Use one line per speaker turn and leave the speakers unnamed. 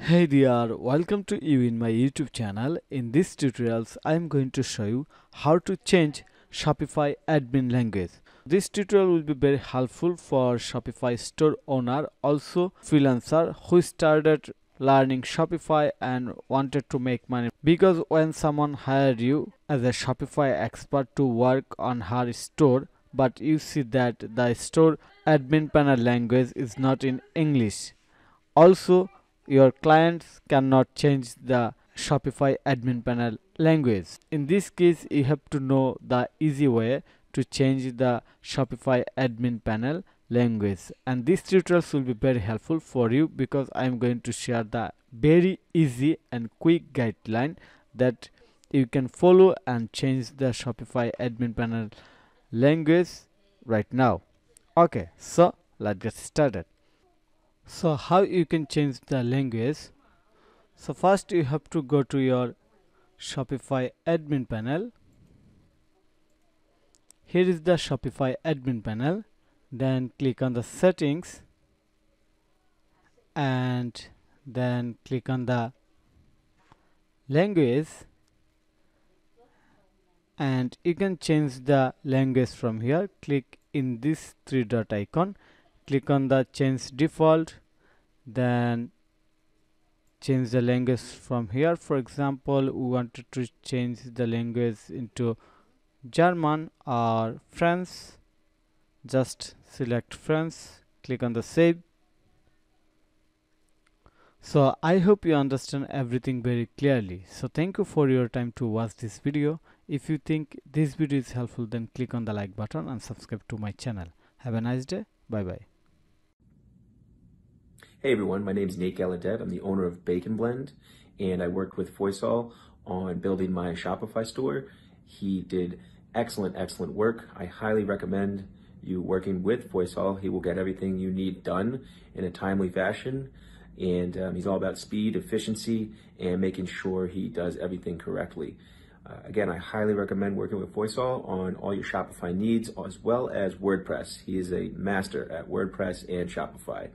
Hey there, welcome to you in my YouTube channel. In this tutorials, I am going to show you how to change Shopify admin language. This tutorial will be very helpful for Shopify store owner, also freelancer who started learning Shopify and wanted to make money. Because when someone hired you as a Shopify expert to work on her store, but you see that the store admin panel language is not in English. Also, your clients cannot change the Shopify admin panel language. In this case, you have to know the easy way to change the Shopify admin panel language and this tutorials will be very helpful for you because I am going to share the very easy and quick guideline that you can follow and change the Shopify admin panel language right now. Okay, so let's get started so how you can change the language? So first you have to go to your shopify admin panel. Here is the shopify admin panel. Then click on the settings. And then click on the language. And you can change the language from here. Click in this three dot icon click on the change default then change the language from here. For example we wanted to change the language into German or French. Just select French click on the save. So I hope you understand everything very clearly. So thank you for your time to watch this video. If you think this video is helpful then click on the like button and subscribe to my channel. Have a nice day. Bye bye
Hey everyone, my name is Nate Gallaudet. I'm the owner of Bacon Blend, and I worked with Foysal on building my Shopify store. He did excellent, excellent work. I highly recommend you working with Foysal. He will get everything you need done in a timely fashion, and um, he's all about speed, efficiency, and making sure he does everything correctly. Uh, again, I highly recommend working with Foysal on all your Shopify needs, as well as WordPress. He is a master at WordPress and Shopify.